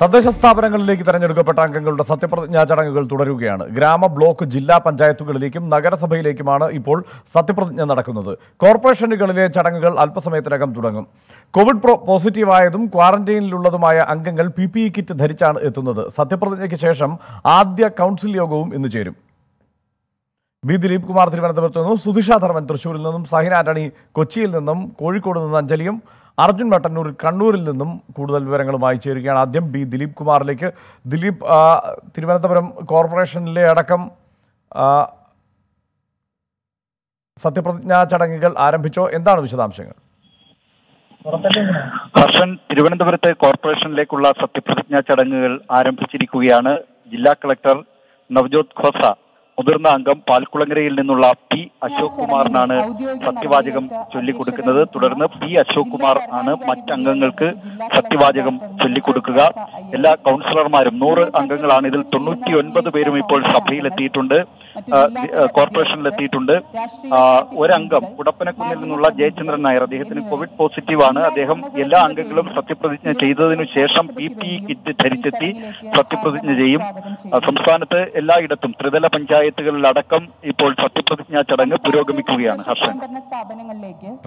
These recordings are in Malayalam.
തദ്ദേശ സ്ഥാപനങ്ങളിലേക്ക് തെരഞ്ഞെടുക്കപ്പെട്ട അംഗങ്ങളുടെ സത്യപ്രതിജ്ഞാ ചടങ്ങുകൾ തുടരുകയാണ്. ഗ്രാമ ബ്ലോക്ക് ജില്ലാ പഞ്ചായത്തുകളിലേക്കും നഗരസഭയിലേക്കുമാണ് ഇപ്പോൾ സത്യപ്രതിജ്ഞ നടക്കുന്നത്. കോർപ്പറേഷനുകളിലെ ചടങ്ങുകൾ അല്പസമയത്തിനകം തുടങ്ങും. കോവിഡ് പോസിറ്റീവായതും ക്വാറന്റൈനിലുള്ളതുമായ അംഗങ്ങൾ പി കിറ്റ് ധരിച്ചാണ് എത്തുന്നത്. സത്യപ്രതിജ്ഞയ്ക്ക് ശേഷം ആദ്യ കൗൺസിൽ യോഗവും ഇന്ന് ചേരും. ബി ദിലീപ് കുമാർ തിരുവനന്തപുരത്ത് നിന്നും സുധിഷ ധർമ്മൻ തൃശൂരിൽ നിന്നും സഹിൻ ആന്റണി കൊച്ചിയിൽ നിന്നും കോഴിക്കോട് നിന്ന് അഞ്ജലിയും അർജുൻ മട്ടന്നൂർ കണ്ണൂരിൽ നിന്നും കൂടുതൽ വിവരങ്ങളുമായി ചേരുകയാണ്. ആദ്യം ബി ദിലീപ് കുമാറിലേക്ക്. ദിലീപ് തിരുവനന്തപുരം കോർപ്പറേഷനിലെ അടക്കം സത്യപ്രതിജ്ഞാ ചടങ്ങുകൾ ആരംഭിച്ചോ? എന്താണ് വിശദാംശങ്ങൾ? ഹർഷൻ തിരുവനന്തപുരത്തെ കോർപ്പറേഷനിലേക്കുള്ള സത്യപ്രതിജ്ഞാ ചടങ്ങുകൾ ആരംഭിച്ചിരിക്കുകയാണ് ജില്ലാ കളക്ടർ നവജോത് ഖോസ. മുതിർന്ന അംഗം പാൽക്കുളങ്ങരയിൽ നിന്നുള്ള പി അശോക് കുമാറിനാണ് സത്യവാചകം ചൊല്ലിക്കൊടുക്കുന്നത്. തുടർന്ന് പി അശോക് കുമാർ ആണ് മറ്റംഗങ്ങൾക്ക് സത്യവാചകം ചൊല്ലിക്കൊടുക്കുക. എല്ലാ കൗൺസിലർമാരും നൂറ് അംഗങ്ങളാണ് ഇതിൽ തൊണ്ണൂറ്റി ഒൻപത് പേരും ഇപ്പോൾ സഭയിലെത്തിയിട്ടുണ്ട്. എത്തിയിട്ടുണ്ട് കോർപ്പറേഷനിൽ എത്തിയിട്ടുണ്ട്. കോർപ്പറേഷനിലെത്തിയിട്ടുണ്ട് ഒരംഗം കുടപ്പനക്കുന്നിൽ നിന്നുള്ള ജയചന്ദ്രൻ നായർ അദ്ദേഹത്തിന് കോവിഡ് പോസിറ്റീവാണ്. അദ്ദേഹം എല്ലാ അംഗങ്ങളും സത്യപ്രതിജ്ഞ ചെയ്തതിനു ശേഷം പി പി കിറ്റ് ധരിച്ചെത്തി സത്യപ്രതിജ്ഞ ചെയ്യും. സംസ്ഥാനത്ത് എല്ലായിടത്തും ത്രിതല പഞ്ചായത്തുകളിലടക്കം ഇപ്പോൾ സത്യപ്രതിജ്ഞാ ചടങ്ങ് പുരോഗമിക്കുകയാണ് ഹർഷൻ.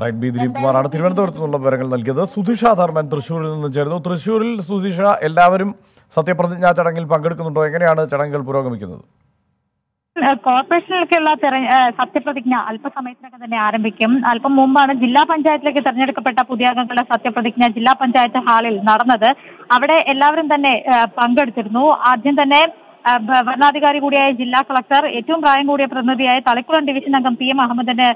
റൈറ്റ് ബി ദിലീപ് കുമാറാണ് തിരുവനന്തപുരത്ത് നിന്നുള്ള വിവരങ്ങൾ നൽകിയത്. സുധിഷ ധർമ്മൻ തൃശൂരിൽ നിന്ന് ചേരുന്നു. തൃശൂരിൽ സുധിഷ എല്ലാവരും സത്യപ്രതിജ്ഞാ ചടങ്ങിൽ പങ്കെടുക്കുന്നുണ്ടോ? എങ്ങനെയാണ് ചടങ്ങുകൾ പുരോഗമിക്കുന്നത്? കോർപ്പറേഷനിലേക്കുള്ള സത്യപ്രതിജ്ഞ അല്പസമയത്തിനൊക്കെ തന്നെ ആരംഭിക്കും. അല്പം മുമ്പാണ് ജില്ലാ പഞ്ചായത്തിലേക്ക് തെരഞ്ഞെടുക്കപ്പെട്ട പുതിയ അംഗങ്ങളുടെ സത്യപ്രതിജ്ഞ ജില്ലാ പഞ്ചായത്ത് ഹാളിൽ നടന്നത്. അവിടെ എല്ലാവരും തന്നെ പങ്കെടുത്തിരുന്നു. ആദ്യം തന്നെ ഭരണാധികാരി കൂടിയായ ജില്ലാ കളക്ടർ ഏറ്റവും പ്രായം കൂടിയ പ്രതിനിധിയായ തളിക്കുളം ഡിവിഷൻ അംഗം പി എം അഹമ്മദിന്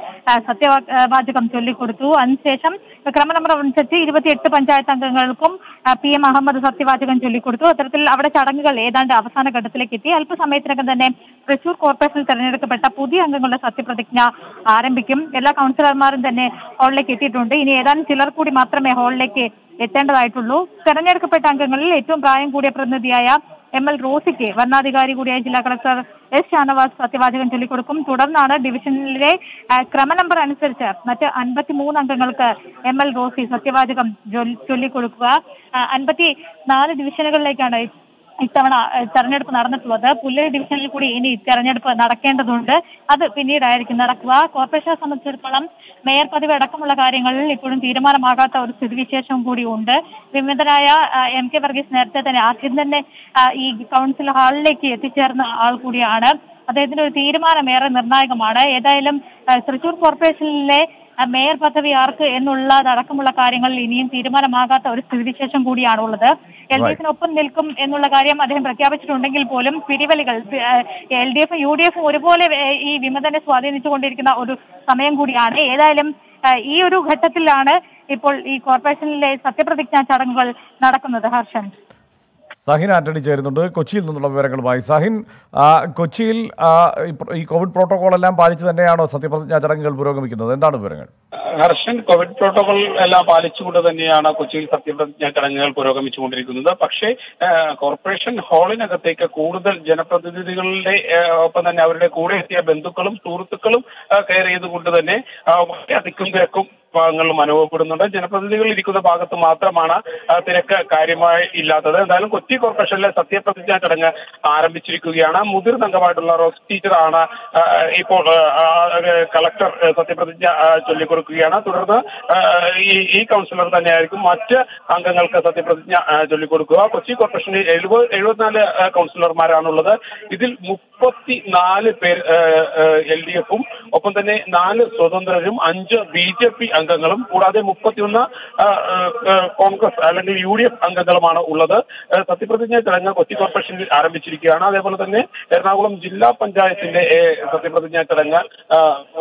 സത്യവാചകം ചൊല്ലിക്കൊടുത്തു. അതിനുശേഷം ക്രമ നമ്പർ അനുസരിച്ച് ഇരുപത്തിയെട്ട് പഞ്ചായത്ത് അംഗങ്ങൾക്കും പി എം അഹമ്മദ് സത്യവാചകം ചൊല്ലിക്കൊടുത്തു. അത്തരത്തിൽ അവിടെ ചടങ്ങുകൾ ഏതാണ്ട് അവസാന ഘട്ടത്തിലേക്ക് എത്തി. അല്പസമയത്തിനകം തന്നെ തൃശൂർ കോർപ്പറേഷനിൽ തെരഞ്ഞെടുക്കപ്പെട്ട പുതിയ അംഗങ്ങളുടെ സത്യപ്രതിജ്ഞ ആരംഭിക്കും. എല്ലാ കൗൺസിലർമാരും തന്നെ ഹാളിലേക്ക് എത്തിയിട്ടുണ്ട്. ഇനി ഏതാനും ചിലർ കൂടി മാത്രമേ ഹാളിലേക്ക് എത്തേണ്ടതായിട്ടുള്ളൂ. തെരഞ്ഞെടുക്കപ്പെട്ട അംഗങ്ങളിൽ ഏറ്റവും പ്രായം കൂടിയ പ്രതിനിധിയായ എം എൽ റോസിക്ക് വരണാധികാരി കൂടിയായ ജില്ലാ കളക്ടർ എസ് ഷാനവാസ് സത്യവാചകം ചൊല്ലിക്കൊടുക്കും. തുടർന്നാണ് ഡിവിഷനിലെ ക്രമ നമ്പർ അനുസരിച്ച് മറ്റ് അൻപത്തിമൂന്ന് അംഗങ്ങൾക്ക് എം എൽ റോസി സത്യവാചകം ചൊല്ലിക്കൊടുക്കുക. അൻപത്തി നാല് ഡിവിഷനുകളിലേക്കാണ് ഇത്തവണ തെരഞ്ഞെടുപ്പ് നടന്നിട്ടുള്ളത്. പുല്ലരി ഡിവിഷനിൽ കൂടി ഇനി തെരഞ്ഞെടുപ്പ് നടക്കേണ്ടതുണ്ട്. അത് പിന്നീടായിരിക്കും നടക്കുക. കോർപ്പറേഷനെ സംബന്ധിച്ചിടത്തോളം മേയർ പദവി അടക്കമുള്ള കാര്യങ്ങളിൽ ഇപ്പോഴും തീരുമാനമാകാത്ത ഒരു സ്ഥിതിവിശേഷം കൂടി ഉണ്ട്. വിമതരായ എം കെ വർഗീസ് നേരത്തെ തന്നെ ആദ്യം തന്നെ ഈ കൗൺസിൽ ഹാളിലേക്ക് എത്തിച്ചേർന്ന ആൾ കൂടിയാണ്. അദ്ദേഹത്തിന്റെ ഒരു തീരുമാനം ഏറെ നിർണായകമാണ്. ഏതായാലും തൃശൂർ കോർപ്പറേഷനിലെ മേയർ പദവി ആർക്ക് എന്നുള്ള എന്നുള്ളതടക്കമുള്ള കാര്യങ്ങളിൽ ഇനിയും തീരുമാനമാകാത്ത ഒരു സ്ഥിതിവിശേഷം കൂടിയാണുള്ളത്. എൽ ഡി എഫിനൊപ്പം നിൽക്കും എന്നുള്ള കാര്യം അദ്ദേഹം പ്രഖ്യാപിച്ചിട്ടുണ്ടെങ്കിൽ പോലും പിരിവലികൾ എൽ ഡി എഫും യു ഡി എഫും ഒരുപോലെ ഈ വിമതനെ സ്വാധീനിച്ചുകൊണ്ടിരിക്കുന്ന ഒരു സമയം കൂടിയാണ്. ഏതായാലും ഈ ഒരു ഘട്ടത്തിലാണ് ഇപ്പോൾ ഈ കോർപ്പറേഷനിലെ സത്യപ്രതിജ്ഞാ ചടങ്ങുകൾ നടക്കുന്നത് ഹർഷൻ. സഹിൻ ആന്റണി ചേരുന്നുണ്ട്. കൊച്ചിയിൽ നിന്നുള്ള വിവരങ്ങളുമായി. സഹിൻ കൊച്ചിയിൽ ഈ കോവിഡ് പ്രോട്ടോകോൾ എല്ലാം പാലിച്ച് തന്നെയാണോ സത്യപ്രതിജ്ഞാ ചടങ്ങുകൾ പുരോഗമിക്കുന്നത്? എന്താണ് വിവരങ്ങൾ? ഹർഷൻ കോവിഡ് പ്രോട്ടോകോൾ എല്ലാം പാലിച്ചുകൊണ്ട് തന്നെയാണ് കൊച്ചിയിൽ സത്യപ്രതിജ്ഞാ ചടങ്ങുകൾ പുരോഗമിച്ചുകൊണ്ടിരിക്കുന്നത്. പക്ഷേ കോർപ്പറേഷൻ ഹാളിനകത്തേക്ക് കൂടുതൽ ജനപ്രതിനിധികളുടെ ഒപ്പം തന്നെ അവരുടെ കൂടെ എത്തിയ ബന്ധുക്കളും സുഹൃത്തുക്കളും കയറിയത് കൊണ്ട് തന്നെ അതിക്കും തിരക്കും ഭാഗങ്ങളിലും അനുഭവപ്പെടുന്നുണ്ട്. ജനപ്രതിനിധികൾ ഇരിക്കുന്ന ഭാഗത്ത് മാത്രമാണ് തിരക്ക് കാര്യമായി ഇല്ലാത്തത്. എന്തായാലും കൊച്ചി കോർപ്പറേഷനിലെ സത്യപ്രതിജ്ഞാ ചടങ്ങ് ആരംഭിച്ചിരിക്കുകയാണ്. മുതിർന്ന അംഗമായിട്ടുള്ള റോസ് ടീച്ചറാണ് ഇപ്പോൾ കളക്ടർ സത്യപ്രതിജ്ഞ ചൊല്ലിക്കൊടുക്കുകയാണ്. തുടർന്ന് ഈ ഈ കൗൺസിലർ തന്നെയായിരിക്കും മറ്റ് അംഗങ്ങൾക്ക് സത്യപ്രതിജ്ഞ ചൊല്ലിക്കൊടുക്കുക. കൊച്ചി കോർപ്പറേഷനിൽ എഴുപത് എഴുപത്തിനാല് കൗൺസിലർമാരാണുള്ളത്. ഇതിൽ മുപ്പത്തി നാല് പേർ എൽ ഡി എഫും ഒപ്പം തന്നെ നാല് സ്വതന്ത്രരും അഞ്ച് ബി ജെ പി അംഗങ്ങളും കൂടാതെ മുപ്പത്തിയൊന്ന് കോൺഗ്രസ് അല്ലെങ്കിൽ യു ഡി എഫ് അംഗങ്ങളുമാണ് ഉള്ളത്. സത്യപ്രതിജ്ഞ ചടങ്ങ് കൊച്ചി കോർപ്പറേഷനിൽ ആരംഭിച്ചിരിക്കുകയാണ്. അതേപോലെ തന്നെ എറണാകുളം ജില്ലാ പഞ്ചായത്തിന്റെ സത്യപ്രതിജ്ഞ ചടങ്ങ്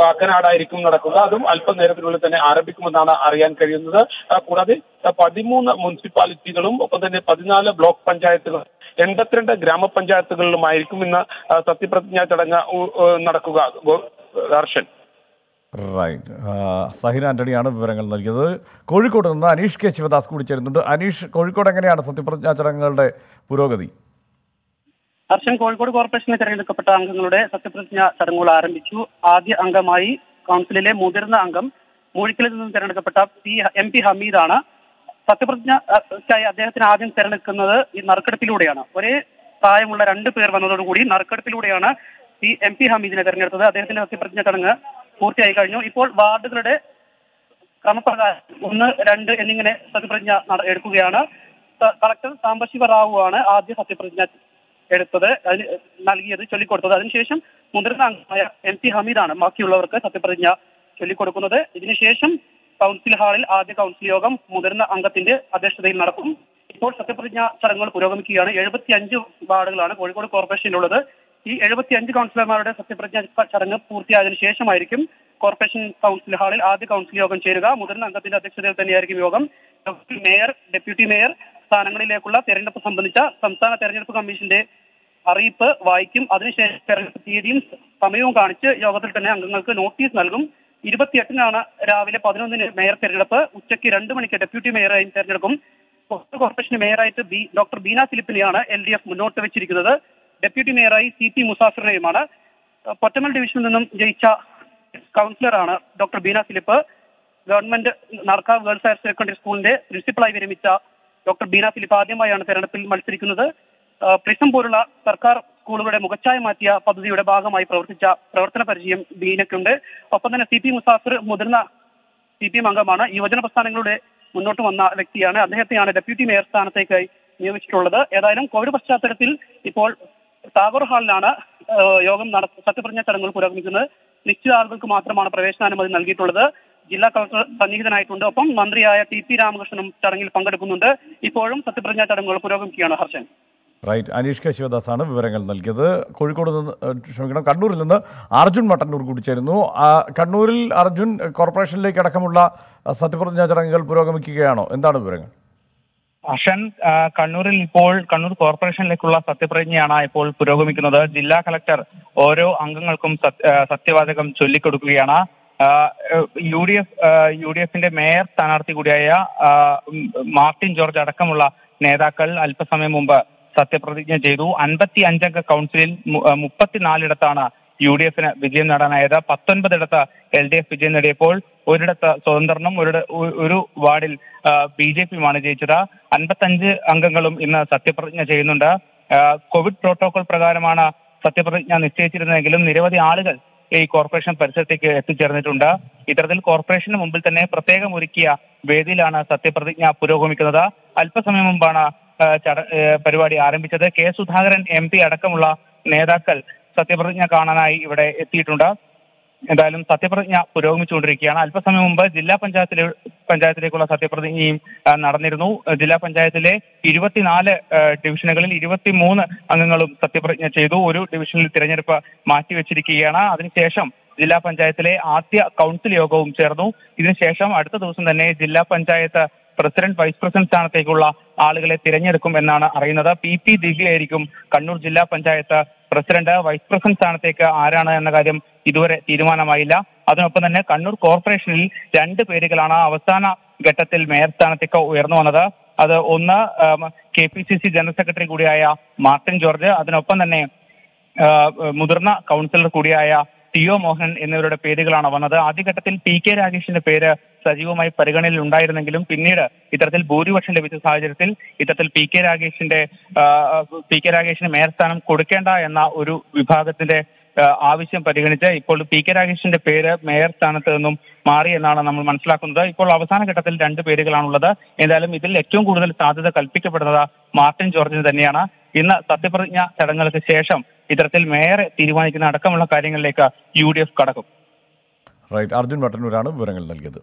കാക്കനാടായിരിക്കും നടക്കുക. അതും അല്പനേരത്തിനുള്ളിൽ തന്നെ ആരംഭിക്കുമെന്നാണ് അറിയാൻ കഴിയുന്നത്. കൂടാതെ പതിമൂന്ന് മുനിസിപ്പാലിറ്റികളും ഒപ്പം തന്നെ പതിനാല് ബ്ലോക്ക് പഞ്ചായത്തുകളും എൺപത്തിരണ്ട് ഗ്രാമപഞ്ചായത്തുകളിലുമായിരിക്കും ഇന്ന് സത്യപ്രതിജ്ഞാ ചടങ്ങ് നടക്കുക. ഹർഷൻ റൈറ്റ് സഹിൻ ആന്റണിയാണ് വിവരങ്ങൾ നൽകിയത്. കോഴിക്കോട് നിന്ന് അനീഷ് കെ ശിവദാസ് കൂടി ചേരുന്നുണ്ട്. അനീഷ് കോഴിക്കോട് എങ്ങനെയാണ് സത്യപ്രതിജ്ഞാ ചടങ്ങുകളുടെ പുരോഗതി? ഹർഷൻ കോഴിക്കോട് കോർപ്പറേഷനിൽ തെരഞ്ഞെടുക്കപ്പെട്ട അംഗങ്ങളുടെ സത്യപ്രതിജ്ഞ ചടങ്ങുകൾ ആരംഭിച്ചു. ആദ്യ അംഗമായി കൗൺസിലിലെ മുതിർന്ന അംഗം മൂഴിക്കലിൽ നിന്നും തെരഞ്ഞെടുക്കപ്പെട്ട പി എം പി ഹമീദാണ്. സത്യപ്രതിജ്ഞയ്ക്കായി അദ്ദേഹത്തിന് ആദ്യം തിരഞ്ഞെടുക്കുന്നത് ഈ നറുക്കെടുപ്പിലൂടെയാണ്. ഒരേ പ്രായമുള്ള രണ്ട് പേർ വന്നതോടുകൂടി നറുക്കെടുപ്പിലൂടെയാണ് പി എം പി ഹമീദിനെ തെരഞ്ഞെടുത്തത്. അദ്ദേഹത്തിന്റെ സത്യപ്രതിജ്ഞ ചടങ്ങ് പൂർത്തിയായി കഴിഞ്ഞു. ഇപ്പോൾ വാർഡുകളുടെ ക്രമപ്രകാരം ഒന്ന് രണ്ട് എന്നിങ്ങനെ സത്യപ്രതിജ്ഞ എടുക്കുകയാണ്. കളക്ടർ സാംബശിവ റാവു ആണ് ആദ്യ സത്യപ്രതിജ്ഞ എടുത്തത്. അതിന് നൽകിയത് ചൊല്ലിക്കൊടുത്തത്. അതിനുശേഷം മുതിർന്ന അംഗമായ എം പി ഹമീദാണ് ബാക്കിയുള്ളവർക്ക് സത്യപ്രതിജ്ഞ ചൊല്ലിക്കൊടുക്കുന്നത്. ഇതിനുശേഷം കൗൺസിൽ ഹാളിൽ ആദ്യ കൗൺസിൽ യോഗം മുതിർന്ന അംഗത്തിന്റെ അധ്യക്ഷതയിൽ നടക്കും. ഇപ്പോൾ സത്യപ്രതിജ്ഞ ചടങ്ങുകൾ പുരോഗമിക്കുകയാണ്. എഴുപത്തിയഞ്ച് വാർഡുകളാണ് കോഴിക്കോട് കോർപ്പറേഷനിലുള്ളത്. ഈ എഴുപത്തി അഞ്ച് കൗൺസിലർമാരുടെ സത്യപ്രതിജ്ഞ ചടങ്ങ് പൂർത്തിയായതിനു ശേഷമായിരിക്കും കോർപ്പറേഷൻ കൗൺസിൽ ഹാളിൽ ആദ്യ കൗൺസിൽ യോഗം ചേരുക. മുതിർന്ന അംഗത്തിന്റെ അധ്യക്ഷതയിൽ തന്നെയായിരിക്കും യോഗം. മേയർ ഡെപ്യൂട്ടി മേയർ സ്ഥാനങ്ങളിലേക്കുള്ള തെരഞ്ഞെടുപ്പ് സംബന്ധിച്ച സംസ്ഥാന തെരഞ്ഞെടുപ്പ് കമ്മീഷന്റെ അറിയിപ്പ് വായിക്കും. അതിനുശേഷം തെരഞ്ഞെടുപ്പ് തീയതിയും സമയവും കാണിച്ച് യോഗത്തിൽ തന്നെ അംഗങ്ങൾക്ക് നോട്ടീസ് നൽകും. ഇരുപത്തിയെട്ടിനാണ് രാവിലെ പതിനൊന്നിന് മേയർ തെരഞ്ഞെടുപ്പ്. ഉച്ചയ്ക്ക് രണ്ട് മണിക്ക് ഡെപ്യൂട്ടി മേയറായും തെരഞ്ഞെടുക്കും. കോർപ്പറേഷൻ മേയറായിട്ട് ബി ഡോക്ടർ ബീന ഫിലിപ്പിനെയാണ് എൽ ഡി എഫ് മുന്നോട്ട് വെച്ചിരിക്കുന്നത്. ഡെപ്യൂട്ടി മേയറായി സി പി മുസാഫിറിനെയുമാണ്. പൊറ്റമൽ ഡിവിഷനിൽ നിന്നും ജയിച്ച കൗൺസിലറാണ് doctor Beena Philip. Government Nadakkavu girls higher secondary സ്കൂളിന്റെ പ്രിൻസിപ്പളായി വിരമിച്ച ഡോക്ടർ ബീന ഫിലിപ്പ് ആദ്യമായാണ് തെരഞ്ഞെടുപ്പിൽ മത്സരിക്കുന്നത്. പ്രിസം പോലുള്ള സർക്കാർ സ്കൂളുകളുടെ മുഖച്ഛായ മാറ്റിയ പദ്ധതിയുടെ ഭാഗമായി പ്രവർത്തിച്ച പ്രവർത്തന പരിചയം ബീനയ്ക്കുണ്ട്. ഒപ്പം തന്നെ സി പി മുസാഫിർ മുതിർന്ന സി പി എം അംഗമാണ്. യുവജന പ്രസ്ഥാനങ്ങളുടെ മുന്നോട്ട് വന്ന വ്യക്തിയാണ്. അദ്ദേഹത്തെയാണ് ഡെപ്യൂട്ടി മേയർ സ്ഥാനത്തേക്കായി നിയമിച്ചിട്ടുള്ളത് ഏതായാലും കോവിഡ് പശ്ചാത്തലത്തിൽ ഇപ്പോൾ ടാഗോർ ഹാളിലാണ് യോഗം നട സത്യപ്രതിജ്ഞാ ചടങ്ങുകൾ പുരോഗമിക്കുന്നത്. നിശ്ചിത ആളുകൾക്ക് മാത്രമാണ് പ്രവേശനാനുമതി നൽകിയിട്ടുള്ളത്. ജില്ലാ കളക്ടർ സന്നിഹിതനായിട്ടുണ്ട്. ഒപ്പം മന്ത്രിയായ ടി പി രാമകൃഷ്ണനും ചടങ്ങിൽ പങ്കെടുക്കുന്നുണ്ട്. ഇപ്പോഴും സത്യപ്രതിജ്ഞാ ചടങ്ങുകൾ പുരോഗമിക്കുകയാണ് ഹർഷൻ. റൈറ്റ് അനീഷ് കെ ശിവദാസാണ് വിവരങ്ങൾ നൽകിയത്. കോഴിക്കോട് നിന്ന് ക്ഷമിക്കണം കണ്ണൂരിൽ നിന്ന് അർജുൻ മട്ടന്നൂർ കൂടി ചേരുന്നു. കണ്ണൂരിൽ അർജുൻ കോർപ്പറേഷനിലേക്ക് അടക്കമുള്ള സത്യപ്രതിജ്ഞാ ചടങ്ങുകൾ പുരോഗമിക്കുകയാണോ? എന്താണ് വിവരങ്ങൾ? അഷൻ കണ്ണൂരിൽ ഇപ്പോൾ കണ്ണൂർ കോർപ്പറേഷനിലേക്കുള്ള സത്യപ്രതിജ്ഞയാണ് ഇപ്പോൾ പുരോഗമിക്കുന്നത്. ജില്ലാ കളക്ടർ ഓരോ അംഗങ്ങൾക്കും സത്യവാചകം ചൊല്ലിക്കൊടുക്കുകയാണ്. U D F U D എഫിന്റെ മേയർ സ്ഥാനാർത്ഥി കൂടിയായ മാർട്ടിൻ ജോർജ് അടക്കമുള്ള നേതാക്കൾ അല്പസമയം മുമ്പ് സത്യപ്രതിജ്ഞ ചെയ്തു. അൻപത്തി അഞ്ചംഗ കൗൺസിലിൽ മുപ്പത്തിനാലിടത്താണ് യു ഡി എഫിന് വിജയം നേടാനായത് പത്തൊൻപതിടത്ത് എൽ ഡി എഫ് വിജയം നേടിയപ്പോൾ ഒരിടത്ത് സ്വതന്ത്രനും ഒരിട- ഒരു വാർഡിൽ ബി ജെ പിയുമാണ് ജയിച്ചത്. അൻപത്തഞ്ച് അംഗങ്ങളും ഇന്ന് സത്യപ്രതിജ്ഞ ചെയ്യുന്നുണ്ട്. കോവിഡ് പ്രോട്ടോകോൾ പ്രകാരമാണ് സത്യപ്രതിജ്ഞ നിശ്ചയിച്ചിരുന്നതെങ്കിലും നിരവധി ആളുകൾ ഈ കോർപ്പറേഷൻ പരിസരത്തേക്ക് എത്തിച്ചേർന്നിട്ടുണ്ട്. ഇത്തരത്തിൽ കോർപ്പറേഷന് മുമ്പിൽ തന്നെ പ്രത്യേകം ഒരുക്കിയ വേദിയിലാണ് സത്യപ്രതിജ്ഞ പുരോഗമിക്കുന്നത്. അല്പസമയം മുമ്പാണ് പരിപാടി ആരംഭിച്ചത്. കെ സുധാകരൻ എം പി അടക്കമുള്ള നേതാക്കൾ സത്യപ്രതിജ്ഞ കാണാനായി ഇവിടെ എത്തിയിട്ടുണ്ട്. എന്തായാലും സത്യപ്രതിജ്ഞ പുരോഗമിച്ചുകൊണ്ടിരിക്കുകയാണ്. അല്പസമയം മുമ്പ് ജില്ലാ പഞ്ചായത്തിലെ പഞ്ചായത്തിലേക്കുള്ള സത്യപ്രതിജ്ഞയും നടന്നിരുന്നു. ജില്ലാ പഞ്ചായത്തിലെ ഇരുപത്തിനാല് ഡിവിഷനുകളിൽ ഇരുപത്തിമൂന്ന് അംഗങ്ങളും സത്യപ്രതിജ്ഞ ചെയ്തു. ഒരു ഡിവിഷനിൽ തിരഞ്ഞെടുപ്പ് മാറ്റിവെച്ചിരിക്കുകയാണ്. അതിനുശേഷം ജില്ലാ പഞ്ചായത്തിലെ ആദ്യ കൗൺസിൽ യോഗവും ചേർന്നു. ഇതിനുശേഷം അടുത്ത ദിവസം തന്നെ ജില്ലാ പഞ്ചായത്ത് പ്രസിഡന്റ് വൈസ് പ്രസിഡന്റ് സ്ഥാനത്തേക്കുള്ള ആളുകളെ തിരഞ്ഞെടുക്കും എന്നാണ് അറിയുന്നത്. പി പി ദിവ്യയായിരിക്കും കണ്ണൂർ ജില്ലാ പഞ്ചായത്ത് പ്രസിഡന്റ് വൈസ് പ്രസിഡന്റ് സ്ഥാനത്തേക്ക് ആരാണ് എന്ന കാര്യം ഇതുവരെ തീരുമാനമായില്ല. അതിനൊപ്പം തന്നെ കണ്ണൂർ കോർപ്പറേഷനിൽ രണ്ട് പേരുകളാണ് അവസാന ഘട്ടത്തിൽ മേയർ സ്ഥാനത്തേക്ക് ഉയർന്നു വന്നത്. അത് ഒന്ന് K P C C general secretary കൂടിയായ മാർട്ടിൻ ജോർജ് അതിനൊപ്പം തന്നെ മുതിർന്ന കൗൺസിലർ കൂടിയായ ടി ഒ മോഹൻ എന്നിവരുടെ പേരുകളാണ് വന്നത്. ആദ്യഘട്ടത്തിൽ പി കെ രാജേഷിന്റെ പേര് സജീവമായി പരിഗണനയിൽ ഉണ്ടായിരുന്നെങ്കിലും പിന്നീട് ഇത്തരത്തിൽ ഭൂരിപക്ഷം ലഭിച്ച സാഹചര്യത്തിൽ ഇത്തരത്തിൽ പി കെ രാഗേഷിന്റെ പി കെ രാഗേഷിന് മേയർ സ്ഥാനം കൊടുക്കേണ്ട എന്ന ഒരു വിഭാഗത്തിന്റെ ആവശ്യം പരിഗണിച്ച് ഇപ്പോൾ പി കെ രാഗേഷിന്റെ പേര് മേയർ സ്ഥാനത്ത് നിന്നും മാറി എന്നാണ് നമ്മൾ മനസ്സിലാക്കുന്നത്. ഇപ്പോൾ അവസാന ഘട്ടത്തിൽ രണ്ട് പേരുകളാണുള്ളത്. എന്തായാലും ഇതിൽ ഏറ്റവും കൂടുതൽ സാധ്യത കൽപ്പിക്കപ്പെടുന്നത് മാർട്ടിൻ ജോർജിന് തന്നെയാണ്. ഇന്ന് സത്യപ്രതിജ്ഞ ചടങ്ങുകൾക്ക് ശേഷം ഇത്തരത്തിൽ മേയറെ തീരുമാനിക്കുന്ന അടക്കമുള്ള കാര്യങ്ങളിലേക്ക് യു ഡി എഫ് കടക്കും. റൈറ്റ്. അർജുൻ വിവരങ്ങൾ നൽകിയത്.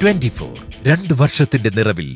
ട്വന്റി ഫോർ രണ്ട് വർഷത്തിന്റെ നിറവിൽ